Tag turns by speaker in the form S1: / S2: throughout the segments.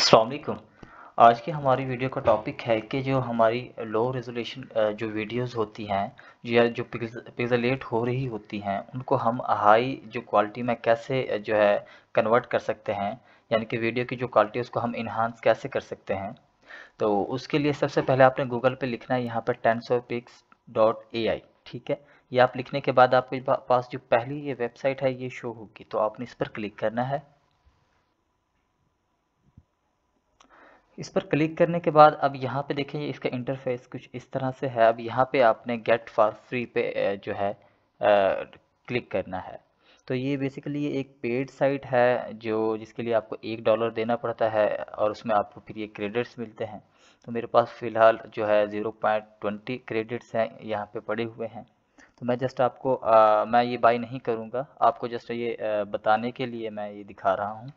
S1: अस्सलाम आज की हमारी वीडियो का टॉपिक है कि जो हमारी लो रेजोल्यूशन जो वीडियोस होती हैं या जो पिक्सलेट हो रही होती हैं, उनको हम हाई जो क्वालिटी में कैसे जो है कन्वर्ट कर सकते हैं, यानी कि वीडियो की जो क्वालिटी उसको हम इन्हांस कैसे कर सकते हैं। तो उसके लिए सबसे पहले आपने गूगल पे लिखना है यहाँ पर टेंसो पिक्स डॉट ए आई ठीक है? ये आप लिखने के बाद आपके पास जो पहली ये वेबसाइट है, ये शो होगी तो आपने इस पर क्लिक करना है। इस पर क्लिक करने के बाद अब यहाँ पे देखें इसका इंटरफेस कुछ इस तरह से है। अब यहाँ पे आपने गेट फॉर फ्री पे जो है क्लिक करना है। तो ये बेसिकली ये एक पेड साइट है जो जिसके लिए आपको एक डॉलर देना पड़ता है और उसमें आपको फिर ये क्रेडिट्स मिलते हैं। तो मेरे पास फ़िलहाल जो है ज़ीरो पॉइंट ट्वेंटी क्रेडिट्स हैं यहाँ पे पड़े हुए हैं। तो मैं जस्ट आपको आ, मैं ये बाई नहीं करूँगा। आपको जस्ट ये आ, बताने के लिए मैं ये दिखा रहा हूँ।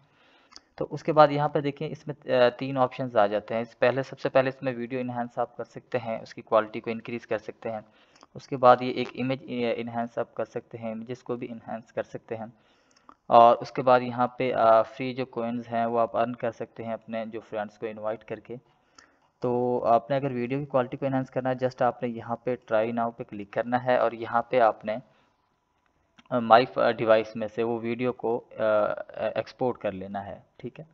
S1: तो उसके बाद यहाँ पर देखें इसमें तीन ऑप्शन आ जाते हैं। इस पहले, सबसे पहले इसमें वीडियो इन्हेंस आप कर सकते हैं, उसकी क्वालिटी को इंक्रीज़ कर सकते हैं। उसके बाद ये एक इमेज इन्हेंस आप कर सकते हैं इमेजेस को भी इन्हेंस कर सकते हैं। और उसके बाद यहाँ पे फ्री जो कोइंस हैं, वो आप अर्न कर सकते हैं अपने जो फ्रेंड्स को इनवाइट करके। तो आपने अगर वीडियो की क्वालिटी को इन्हेंस करना है जस्ट आपने यहाँ पे ट्राई नाउ पे क्लिक करना है और यहाँ पे आपने माई डिवाइस में से वो वीडियो को एक्सपोर्ट कर लेना है, ठीक है?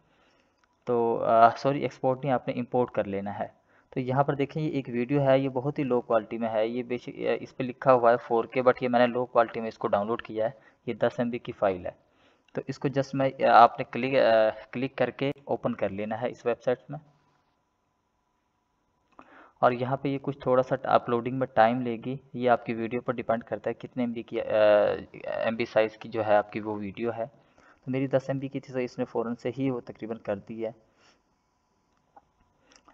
S1: तो सॉरी, एक्सपोर्ट नहीं, आपने इंपोर्ट कर लेना है। तो यहाँ पर देखें ये एक वीडियो है, ये बहुत ही लो क्वालिटी में है, ये बेसिक इस पर लिखा हुआ है फोर के, बट ये मैंने लो क्वालिटी में इसको डाउनलोड किया है, ये दस एम की फ़ाइल है। तो इसको जस्ट मैं आपने क्लिक क्लिक करके ओपन कर लेना है इस वेबसाइट में। और यहाँ पे ये कुछ थोड़ा सा अपलोडिंग में टाइम लेगी। ये आपकी वीडियो पर डिपेंड करता है कितने एमबी की एम बी साइज़ की जो है आपकी वो वीडियो है। तो मेरी दस एम की थी तो इसने फ़ौरन से ही वो तकरीबन कर दी है।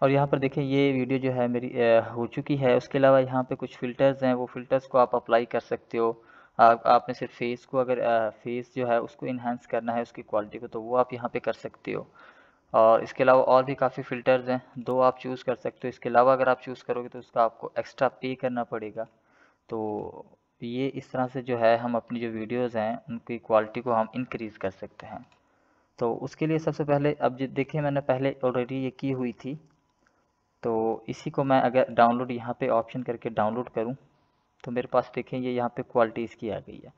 S1: और यहाँ पर देखें ये वीडियो जो है मेरी आ, हो चुकी है। उसके अलावा यहाँ पे कुछ फ़िल्टर्स हैं। वो फ़िल्टर्स को आप अप्लाई कर सकते हो। आ, आपने सिर्फ़ फेस को अगर फेस जो है उसको इन्हांस करना है उसकी क्वालिटी को तो वो आप यहाँ पे कर सकते हो। और इसके अलावा और भी काफ़ी फ़िल्टर्स हैं, दो आप चूज़ कर सकते हो। इसके अलावा अगर आप चूज़ करोगे तो उसका आपको एक्स्ट्रा पे करना पड़ेगा। तो ये इस तरह से जो है, हम अपनी जो वीडियोज़ हैं, उनकी क्वालिटी को हम इंक्रीज़ कर सकते हैं। तो उसके लिए सबसे पहले, अब जो देखें मैंने पहले ऑलरेडी ये की हुई थी। तो इसी को मैं अगर डाउनलोड यहाँ पे ऑप्शन करके डाउनलोड करूँ तो मेरे पास देखें, ये यहाँ पे क्वालिटी इसकी आ गई है।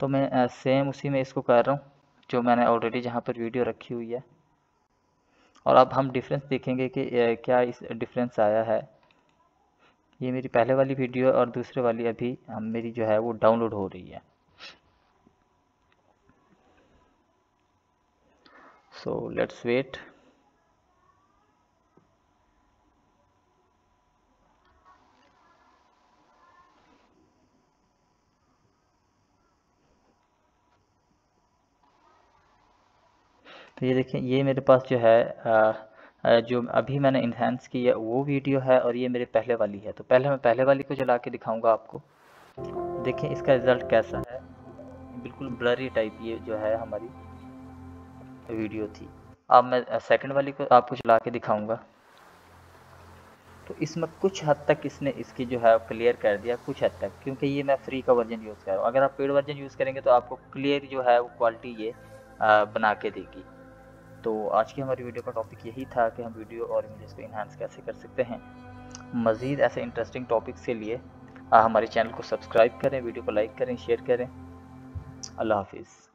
S1: तो मैं सेम उसी में इसको कर रहा हूँ, जो मैंने ऑलरेडी जहाँ पर वीडियो रखी हुई है। और अब हम डिफरेंस देखेंगे कि क्या इस डिफरेंस आया है। ये मेरी पहले वाली वीडियो और दूसरे वाली अभी हम मेरी जो है वो डाउनलोड हो रही है। सो लेट्स वेट तो ये देखें, ये मेरे पास जो है जो अभी मैंने इन्हेंस की है, वो वीडियो है और ये मेरे पहले वाली है। तो पहले, मैं पहले वाली को चला के दिखाऊँगा आपको। देखें, इसका रिज़ल्ट कैसा है? बिल्कुल ब्लरी टाइप ये जो है हमारी वीडियो थी। अब मैं सेकंड वाली को आपको चला के दिखाऊँगा। तो इसमें कुछ हद तक इसने इसकी जो है क्लियर कर दिया, कुछ हद तक। क्योंकि ये मैं फ्री का वर्जन यूज़ कर रहा हूँ। अगर आप पेड वर्जन यूज़ करेंगे तो आपको क्लियर जो है, वो क्वालिटी ये बना के देगी। तो आज की हमारी वीडियो का टॉपिक यही था कि हम वीडियो और इमेजेस को इन्हांस कैसे कर सकते हैं। मज़ीद ऐसे इंटरेस्टिंग टॉपिक्स के लिए हमारे चैनल को सब्सक्राइब करें वीडियो को लाइक करें शेयर करें। अल्लाह हाफिज़।